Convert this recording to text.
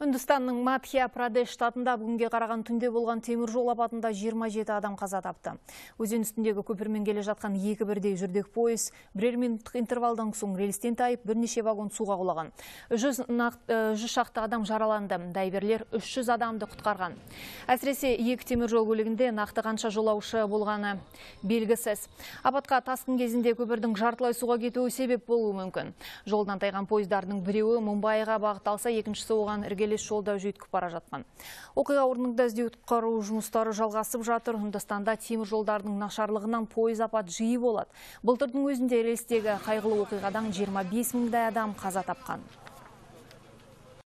Үндістанның Мадхия Прадеш штатында бүгінге қараған түнде болған темір жол апатында 27 адам қаза тапты. Өзен үстіндегі көпірмен келе жатқан екі бірдей жүрдек пойыз бірер минуттық интервалдан соң рельстен тайып бірнеше вагон суға құлаған. Жүз, шақты адам жараланды, дайверлер 300 адамды құтқарған. Әсіресе екі темір жол көлігінде нақты қанша жолаушы болғаны белгісіз. Апатқа тасқын кезінде көпірдің жартылай суға кетуі себеп болуы мүмкін. Жолдан тайған пойыздардың біреуі Мумбайға бағыт екіншісі оған іргелес келес жолда жүйткіп бара жатқан. Оқиға орнында іздеу құтқару жұмыстары жалғасып жатыр. Үндістанда темір жолдардың нашарлығынан пойыз апат жиі болады. Былтырдың өзінде рельстегі қайғылы оқиғадан 25 мыңдай адам қаза тапқан.